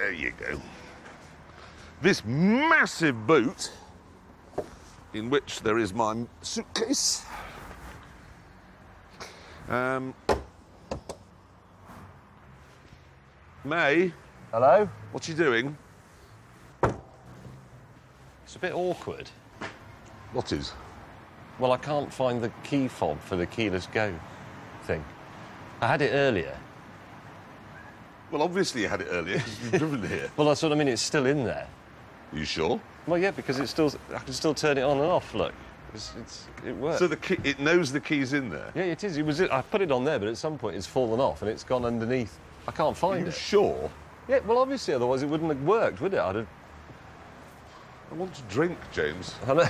There you go. This massive boot, in which there is my suitcase. Um, May, Hello? what you doing? It's a bit awkward. What is? Well, I can't find the key fob for the keyless go thing. I had it earlier. Well, obviously you had it earlier 'cause you've driven here. Well, that's what I mean. It's still in there. Are you sure? Well, yeah, because it's still. I can still turn it on and off. Look, it's, it's it works. So the key, it knows the key's in there. yeah, it is. It was. I put it on there, but at some point it's fallen off and it's gone underneath. I can't Are find you it. sure? Yeah, well, obviously, otherwise it wouldn't have worked, would it? I'd have. I want to drink, James. I know.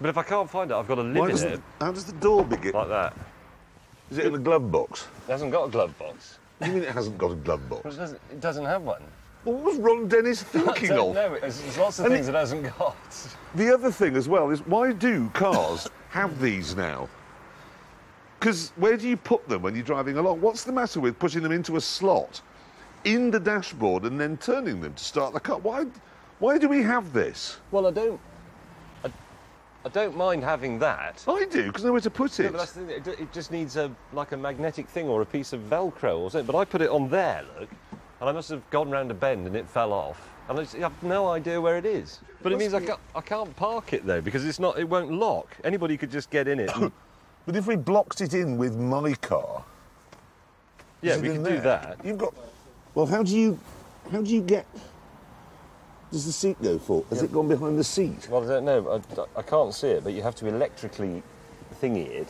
But if I can't find it, I've got to live Why in it the, how does the door begin? like that. Is it in the glove box? It hasn't got a glove box. What do you mean it hasn't got a glove box? Well, it doesn't. It doesn't have one. Well, what was Ron Dennis I thinking don't of? There's, there's lots of And things it- it hasn't got. The other thing as well is why do cars have these now? Because where do you put them when you're driving along? What's the matter with putting them into a slot in the dashboard and then turning them to start the car? Why, why do we have this? Well, I don't. I, don't mind having that. I do, because nowhere to put it. but that's the thing. It, it just needs a like a magnetic thing or a piece of Velcro or something. But I put it on there, look, and I must have gone round a bend and it fell off. And I, just, I have no idea where it is. But it Must means I can't, I can't park it though because it's not. It won't lock. Anybody could just get in it. and- But if we blocked it in with my car, yeah, we there? do that. You've got. Well, how do you, how do you get? Does the seat go for? Has it gone behind the seat? Well, I don't know. I, I can't see it, but you have to electrically thingy it.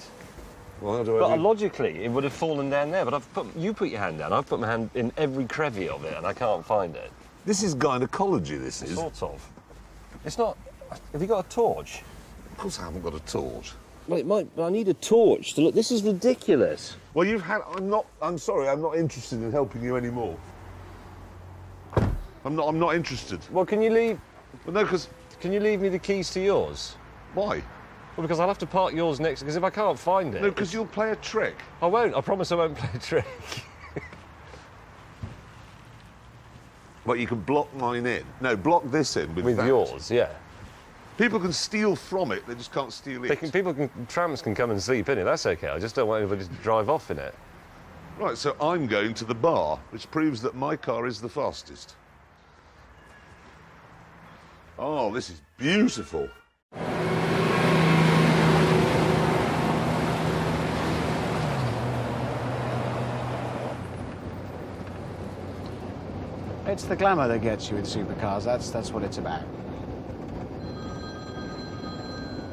Well, how do But I? do- logically, it would have fallen down there. But I've put you put your hand down. I've put my hand in every crevice of it, and I can't find it. This is gynecology. This is. Sort of. It's not. Have you got a torch? Of course, I haven't got a torch. Well, it might. But I need a torch to look. This is ridiculous. Well, you've had. I'm not. I'm sorry. I'm not interested in helping you anymore. I'm not. I'm not interested. Well, can you leave? But no, because Can you leave me the keys to yours? why? Well, because I'll have to park yours next. Because if I can't find it, No, because you'll play a trick. I won't. I promise I won't play a trick. Well, you can block mine in. No, block this in with, With that. yours, yeah. People can steal from it. They just can't steal it. They can, people can, trams can come and sleep in it. That's okay. I just don't want anybody to drive off in it. Right. So I'm going to the bar, which proves that my car is the fastest. Oh, this is beautiful. It's the glamour that gets you in supercars. That's that's what it's about.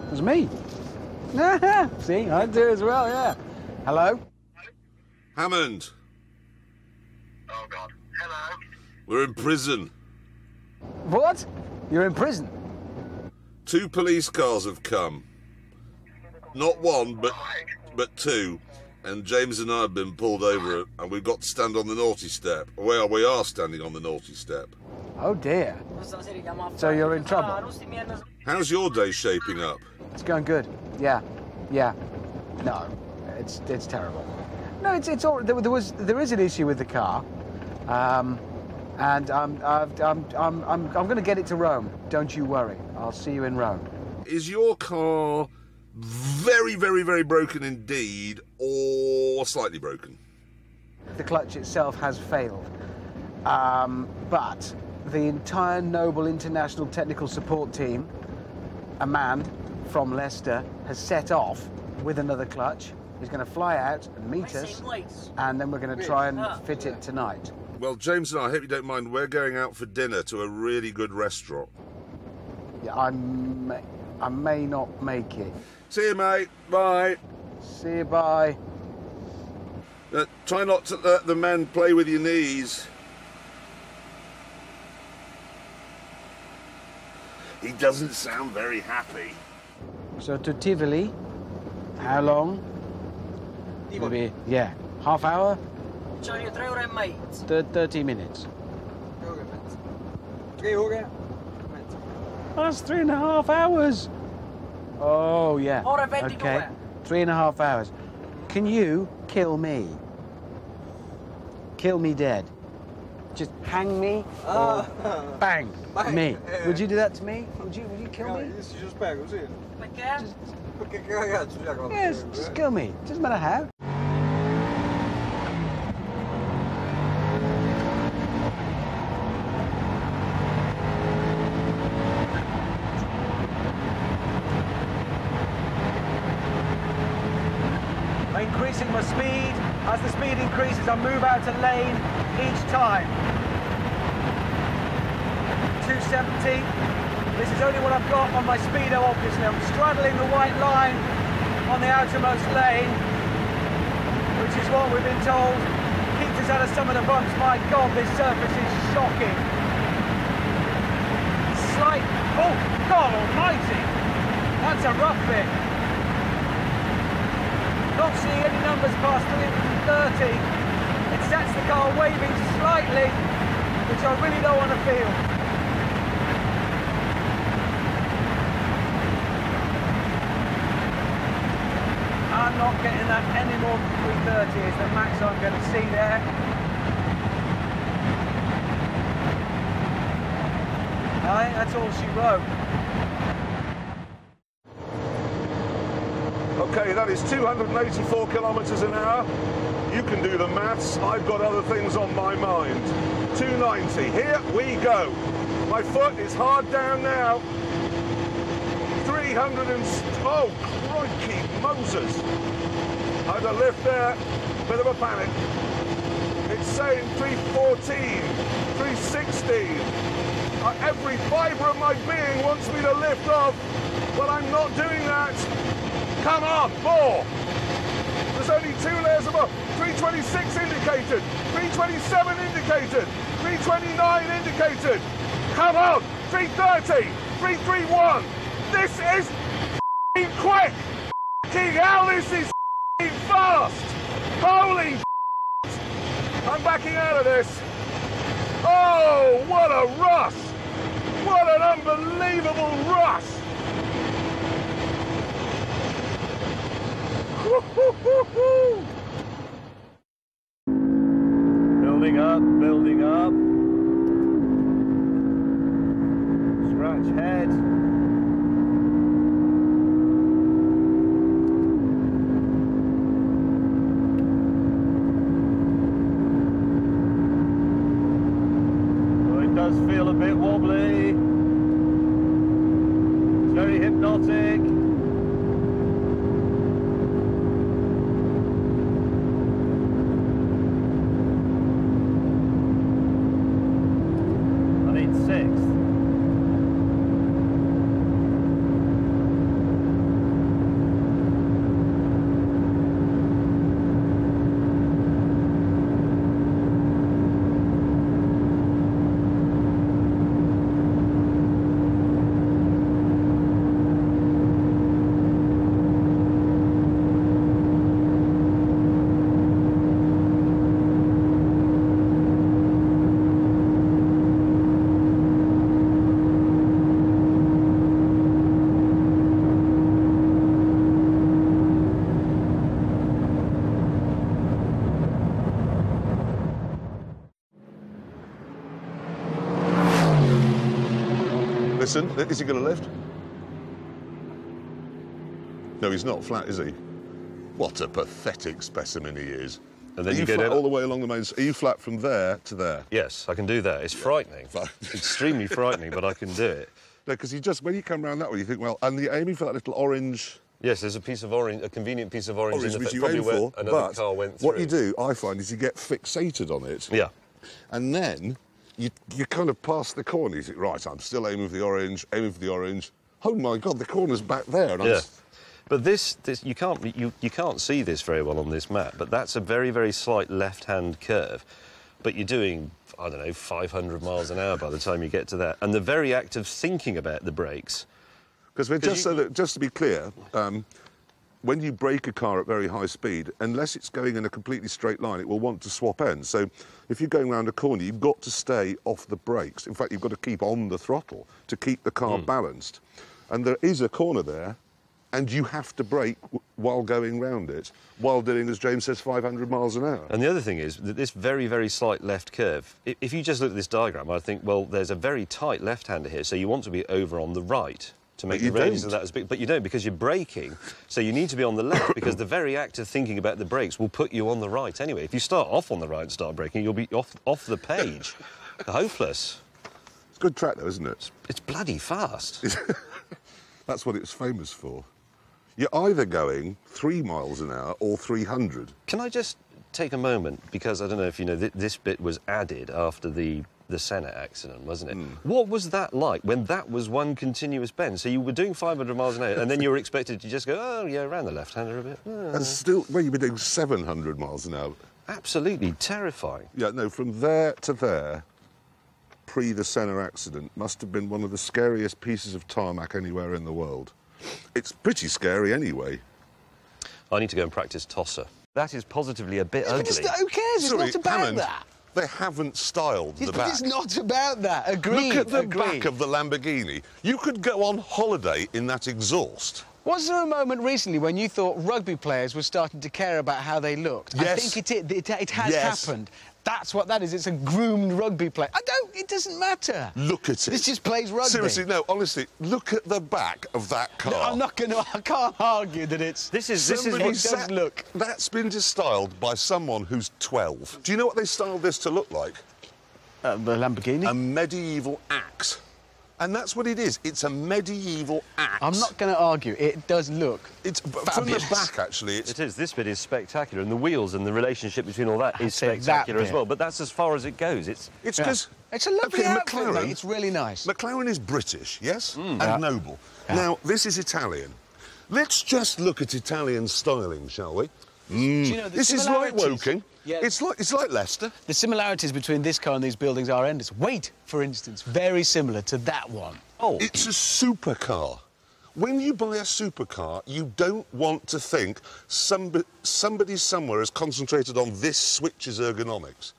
It was me. See, I do as well. Yeah. Hello. Hammond, Oh God. Hello. we're in prison. What? You're in prison. Two police cars have come. Not one, but but two. And James and I have been pulled over, and we've got to stand on the naughty step. Well, we are standing on the naughty step. Oh dear. So you're in trouble. How's your day shaping up? It's going good. Yeah. Yeah. No, it's it's terrible. No, it's it's all. There, there was there is an issue with the car, um, and um, um, um, I'm I've, I'm I'm I'm I'm going to get it to Rome. Don't you worry. I'll see you in Rome. Is your car very, very, very broken indeed, or slightly broken? The clutch itself has failed, um, but the entire Noble International Technical Support Team, a man from Leicester, has set off with another clutch. He's going to fly out and meet us, and then we're going to try and fit it tonight. Well, James and I, I hope you don't mind, we're going out for dinner to a really good restaurant. Yeah, I may, I may not make it. See you, mate. Bye. See you. Bye. Uh, try not to let the men play with your knees. He doesn't sound very happy. So to Tivoli, how long? Maybe yeah, half hour, C'ho tre ore e mezza. Thir- thirty minutes. Tre ore? That's three and a half hours. Oh yeah. Ora ventidue. Okay. Three and a half hours. Can you kill me? Kill me dead. just hang me or bang, Bang. me. Would you do that to me? Would you? Would you kill me? Io si spiego, sì. Perché? Perché che ragazzo, Giacomo? Yes, just kill me. Doesn't matter how. I'm increasing my speed. As the speed increases, I move out of lane each time. 270. This is only what I've got on my speedo, obviously. I'm straddling the white line on the outermost lane, which is what we've been told keeps us out of some of the bumps. My God, this surface is shocking. Slight. Oh, God Almighty! That's a rough bit. Not seeing any numbers past 330. It sets the car waving slightly, which I really don't want to feel. I'm not getting that any more than 330 is the max I'm going to see there. I think that's all she wrote. Okay, that is 284 kilometres an hour. You can do the maths. I've got other things on my mind. 290. Here we go. My foot is hard down now. 300 and... Oh, crikey, Moses. I had a lift there. Bit of a panic. It's saying 314, 316. Uh, every fibre of my being wants me to lift off, but I'm not doing that. Come on, more. There's only two layers above. 326 indicated. 327 indicated. 329 indicated. Come on. 330. 331. This is quick. F***ing hell, this is fast. Holy f- I'm backing out of this. Oh, what a rush. What an unbelievable rush. Building up, building up. Scratch head. Feel a bit wobbly. It's very hypnotic. I need sixth. Listen, is he going to lift? No, he's not flat, is he? What a pathetic specimen he is. And then are you you get flat all the way along the main... Are you flat from there to there? Yes, I can do that. It's frightening. Extremely frightening, but I can do it. No, because you just, when you come round that way, you think, well, and you're aiming for that little orange Yes, there's a piece of orange, a convenient piece of orange, orange in the which you aim for, another but car went through. what you do, I find, is you get fixated on it. Yeah. And then you, you kind of pass the corner. You think, right, I'm still aiming for the orange, aiming for the orange. Oh my God, the corner's back there. And Yeah. But this, this you can't you, you can't see this very well on this map. But that's a very very slight left-hand curve. But you're doing I don't know 500 miles an hour by the time you get to that. And the very act of thinking about the brakes. Because we're just you- so that, just to be clear, um, when you brake a car at very high speed, unless it's going in a completely straight line, it will want to swap ends. So if you're going around a corner, you've got to stay off the brakes. In fact, you've got to keep on the throttle to keep the car hmm. balanced. And there is a corner there and you have to brake while going round it, while doing, as James says, 500 miles an hour. And the other thing is that this very, very slight left curve, if you just look at this diagram, I think, well, there's a very tight left-hander here, so you want to be over on the right to make the radius of that as big. But you don't because you're braking, so you need to be on the left because the very act of thinking about the brakes will put you on the right anyway. If you start off on the right and start braking, you'll be off, off the page. Hopeless. It's a good track, though, isn't it? It's bloody fast. That's what it's famous for. You're either going three miles an hour or 300. Can I just take a moment because I don't know if you know th- this bit was added after the the Senna accident, wasn't it? Hmm. What was that like when that was one continuous bend? So you were doing 500 miles an hour, and then you were expected to just go, oh yeah, around the left-hander a bit. Oh, And uh. still, well, you've been doing 700 miles an hour. absolutely terrifying. Yeah, no, from there to there, pre the Senna accident, must have been one of the scariest pieces of tarmac anywhere in the world. It's pretty scary anyway. I need to go and practice tosser. That is positively a bit But ugly. not, who cares? It's not about Hammond, that. They haven't styled the back. it's not about that. Agreed. Look at the agreed. back of the Lamborghini. You could go on holiday in that exhaust. Was there a moment recently when you thought rugby players were starting to care about how they looked? Yes. I think it, it, it has Yes. happened. That's what that is. It's a groomed rugby player. I don't. It doesn't matter. Look at it. This just plays rugby. Seriously, no, honestly, look at the back of that car. No, I'm not going to. I can't argue that it's. This is this is Somebody it what, does sat- look. That's been styled by someone who's 12. Do you know what they styled this to look like? Uh, the Lamborghini. A medieval axe. And that's what it is. It's a medieval axe. I'm not going to argue. It does look. It's but from the back, actually. It's it is. This bit is spectacular, and the wheels and the relationship between all that is say that spectacular as well. But that's as far as it goes. It's it's Yeah. because It's a lovely okay, outfit, McLaren. mate. It's really nice. McLaren is British, yes, hmm. and Yeah. noble. Yeah. Now this is Italian. Let's just look at Italian styling, shall we? Mm. Do you know, This is like similarities- Woking. Yeah. It's like it's like Leicester. The similarities between this car and these buildings are endless. Weight, for instance, very similar to that one. oh, It's a supercar. When you buy a supercar, you don't want to think somebody, somebody somewhere has concentrated on this switch's ergonomics.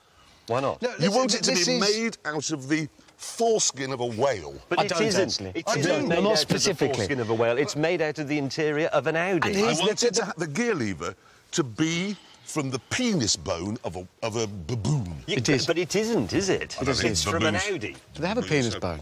why not? No, You Listen, want it to be is- made out of the foreskin of a whale. But I it don't isn't. actually. It I isn't don't. made Not out specifically. of the foreskin of a whale. It's made out of the interior of an Audi. And I wanted the- to have the gear lever to be from the penis bone of a, of a baboon. You- It is. But it isn't, is it? I It's from an Audi. Do they have a penis have- bone?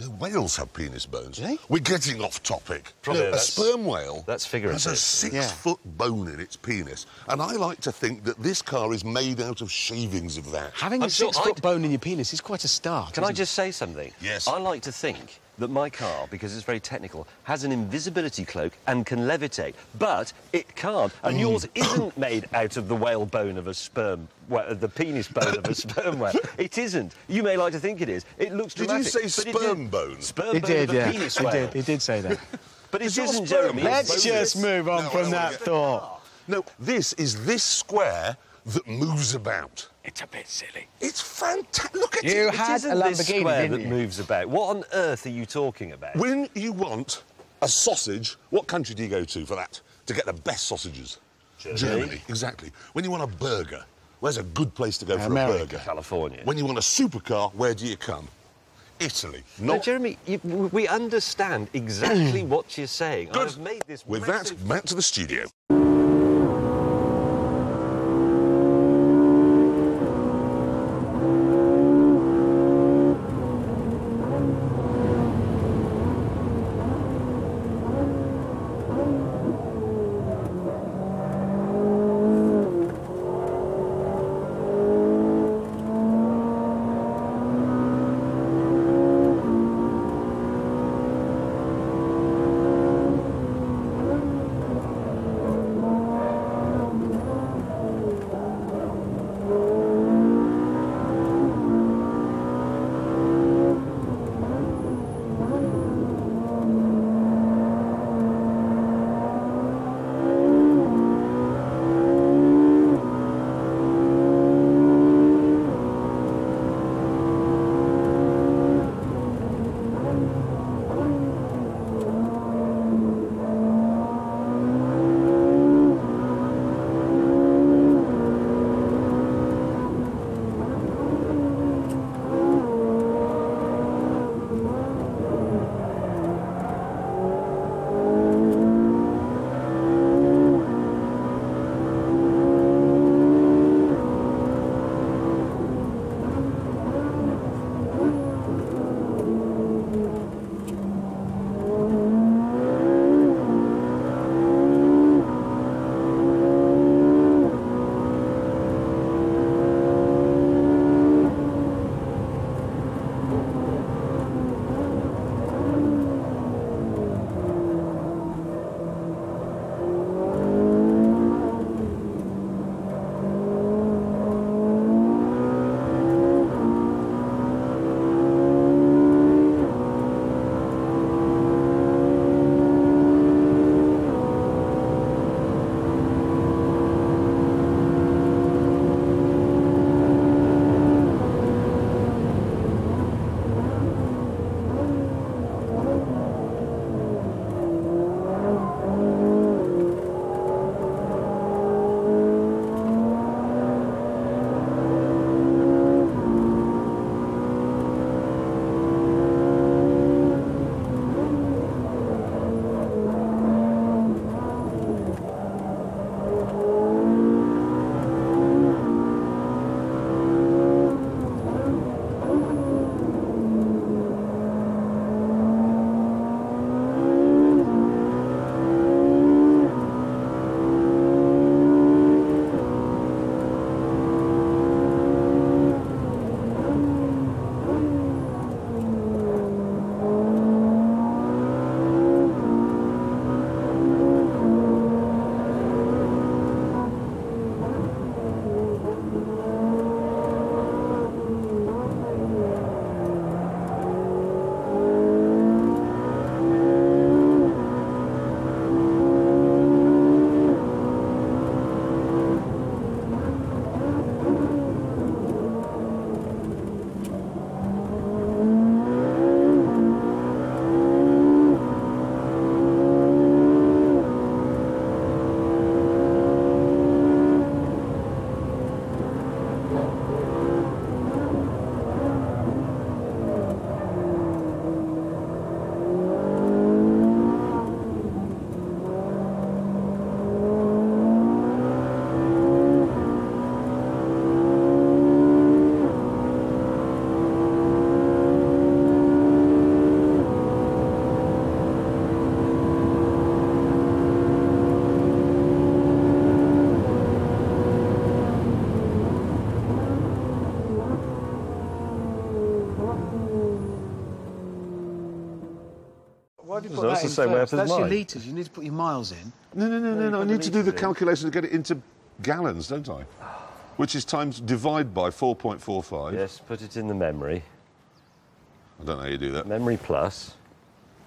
No, whales have penis bones. Do they? We're getting off topic. Probably no, a sperm whale that's figurative. has a six-foot bone in its penis, and I like to think that this car is made out of shavings of that. Having I'm a sure six-foot bone in your penis is quite a start. Can I isn't it? just say something? Yes. I like to think that my car, because it's very technical, has an invisibility cloak and can levitate, but it can't. And Mm. yours isn't made out of the whale bone of a sperm, well, the penis bone of a sperm whale. It isn't. You may like to think it is. It looks Did you dramatic. say but it sperm didn't. bone? Sperm He bone did, of a yeah. penis He whale. did. He did say that. But it Is your isn't, sperm Jeremy. Let's boneless? just move on No, from that thought. No, this is this square that moves about. It's a bit silly. It's fantastic. Look at You it. had Isn't a this Lamborghini, square that you? moves about. What on earth are you talking about? When you want a sausage, what country do you go to for that? To get the best sausages? Germany. exactly. When you want a burger, where's a good place to go for a burger? California. When you want a supercar, where do you come? Italy. No, Not Jeremy, you, we understand exactly what you're saying. Good. I've made this With massive- that, back to the studio. Put that's that the same way first? up as That's your litres. You need to put your miles in. No, no, no, no, no. I need to do the calculation to get it into gallons, don't I? Which is times divide by 4.45. Yes, put it in the memory. I don't know how you do that. Memory plus.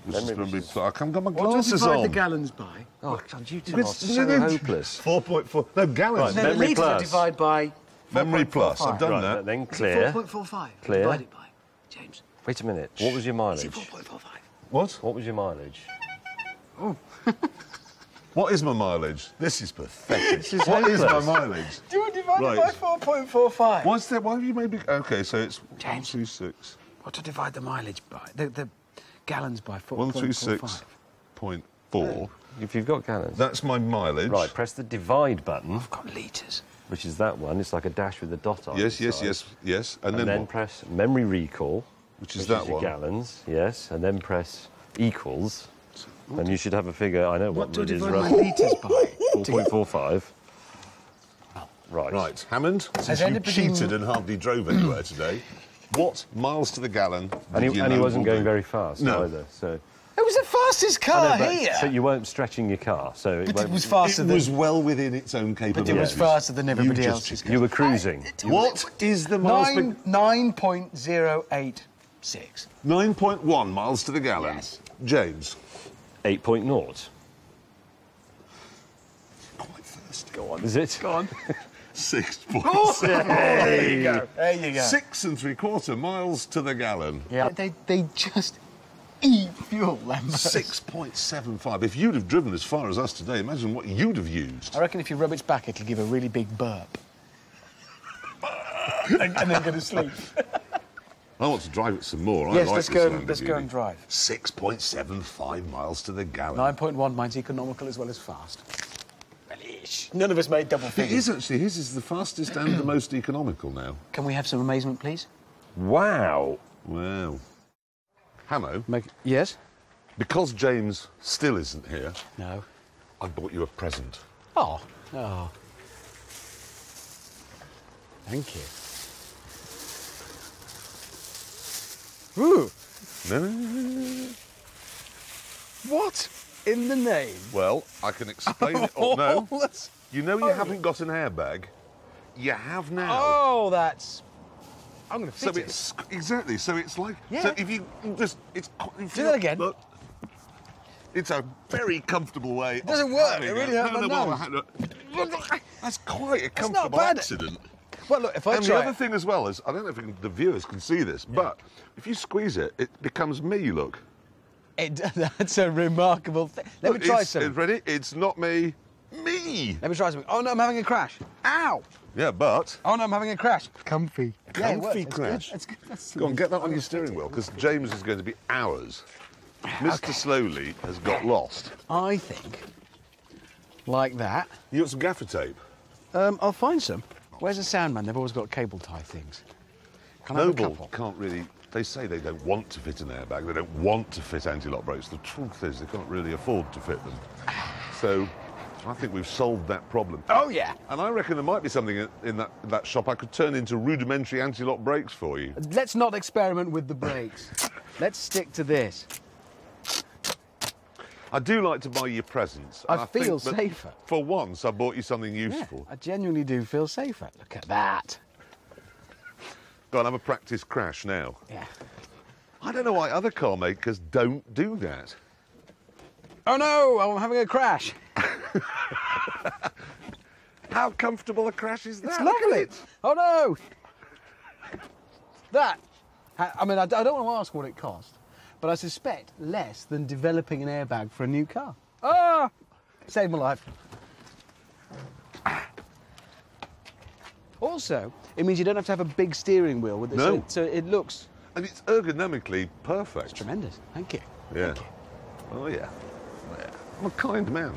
This is memory gonna be- is- I can't get my What do you glasses divide on. the gallons by? Oh, God, you two But are it's- so no, no, hopeless. 4.4. No, gallons. Right, No, Memory the litres are plus. divide by. Memory plus. I've done Right, that. then clear. 4.45. Clear. Divide it by. James. Wait a minute. What was your Is mileage? it 4.45? What? What was your mileage? Oh. What is my mileage? This is pathetic. This is what is my mileage? Do you divide Right. it by 4.45? What's that? Why have you made me? Okay, so it's James. 136. What to divide the mileage by? The, the gallons by 4.45. 136.4. If you've got gallons. That's my mileage. Right, press the divide button, I've got litres. which is that one. It's like a dash with a dot on it. Yes, yes, yes, yes. And, And, then, then, what? press memory recall, Which is that your one. gallons, yes, and then press equals. And you should have a figure, I know what, What do I it is, divide my litres by? 4.45. Right. Right, Hammond, since you anybody- cheated and hardly drove anywhere today, what miles to the gallon? And did he, your and he wasn't going do? very fast No. either. So, It was the fastest car but, here. so you weren't stretching your car. So it but it was faster It than. was well within its own but it was faster than everybody just else's. you were cruising. What is the miles per... Nine nine point zero eight six. 9.1 miles to the gallon. Yes. James. 8.0. Quite fast. Go on. Is it? Go on. 6.7. there you go. There you go. Six and three quarter miles to the gallon. Yeah. They they just eat fuel, Lambert. 6.75. If you'd have driven as far as us today, imagine what you'd have used. I reckon if you rub its back, it'll give a really big burp. and, and then go to sleep. I want to drive it some more. I yes, like let's go. Let's go and drive. 6.75 miles to the gallon. Nine point one. Mine's economical as well as fast. Well-ish. None of us made double figures. is actually. His is the fastest and the most economical now. Can we have some amazement, please? Wow. Wow. Hamo, Make, yes. because James still isn't here, No. I bought you a present. Oh. Oh. Thank you. Ooh. What in the name? Well, I can explain it. Oh, no. You know you oh. haven't got an airbag. You have now. Oh, that's. I'm going to So fit it. it's exactly. So it's like. Yeah. So if you just, it's. If Do that again. Look, it's a very comfortable way. It doesn't work, it really hurt. That's quite a comfortable accident. Well, look, if I And the other it- thing as well is, I don't know if can- the viewers can see this, but if you squeeze it, it becomes me. You look. It, that's a remarkable thing. Let Look, me try it's- some. it's Ready? It's not me. Me. Let me try something. Oh no, I'm having a crash. Ow! Yeah, but. Oh no, I'm having a crash. Comfy. Yeah, it works. Comfy That's crash. Good. That's good. That's Go on, get that on your steering wheel, because James is going to be hours. Mr. Slowly has got lost. I think, like that. You got some gaffer tape? Um, I'll find some. Where's the sound man? They've always got cable tie things. Can I have a Noble can't really. They say they don't want to fit an airbag. They don't want to fit anti-lock brakes. The truth is, they can't really afford to fit them. So, I think we've solved that problem. Oh yeah. And I reckon there might be something in- in that, that shop I could turn into rudimentary anti-lock brakes for you. Let's not experiment with the brakes. Let's stick to this. I do like to buy you presents. I and think feel safer. For once, I bought you something Yeah, useful. I genuinely do feel safer. Look at that. Go on, have a practice crash now. Yeah. I don't know why other car makers don't do that. Oh no, I'm having a crash. How comfortable a crash is that? It's Look at lovely. it. Oh no! That, I I mean, I don't want to ask what it cost, but I suspect less than developing an airbag for a new car. Ah! Saved my life. Also, it means you don't have to have a big steering wheel with it, so, No. it, so it looks And it's ergonomically perfect. It's tremendous. Thank you. Yeah. Thank you. Oh, yeah. Oh, yeah. I'm a kind man.